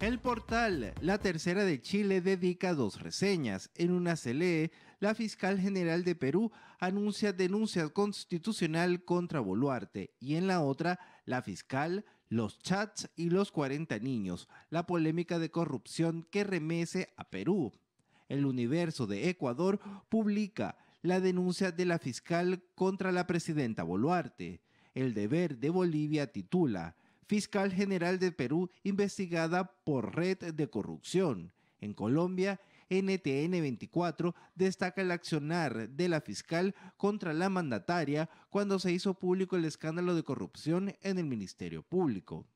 El portal La Tercera de Chile dedica dos reseñas. En una se lee, la fiscal general de Perú anuncia denuncia constitucional contra Boluarte y en la otra, la fiscal, los chats y los 40 niños, la polémica de corrupción que remece a Perú. El Universo de Ecuador publica la denuncia de la fiscal contra la presidenta Boluarte. El deber de Bolivia titula fiscal general de Perú investigada por red de corrupción. En Colombia, NTN 24 destaca el accionar de la fiscal contra la mandataria cuando se hizo público el escándalo de corrupción en el Ministerio Público.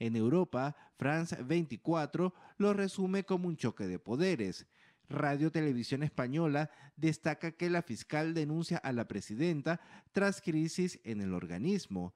En Europa, France 24 lo resume como un choque de poderes. Radio Televisión Española destaca que la fiscal denuncia a la presidenta tras crisis en el organismo.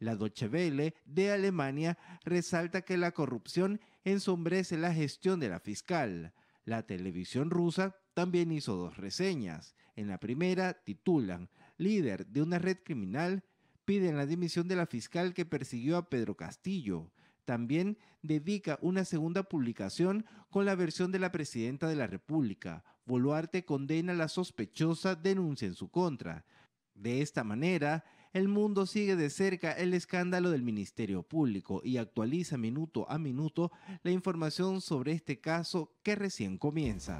La Deutsche Welle de Alemania resalta que la corrupción ensombrece la gestión de la fiscal. La televisión rusa también hizo dos reseñas. En la primera titulan, líder de una red criminal piden la dimisión de la fiscal que persiguió a Pedro Castillo. También dedica una segunda publicación con la versión de la presidenta de la República. Boluarte condena la sospechosa denuncia en su contra. De esta manera, el mundo sigue de cerca el escándalo del Ministerio Público y actualiza minuto a minuto la información sobre este caso que recién comienza.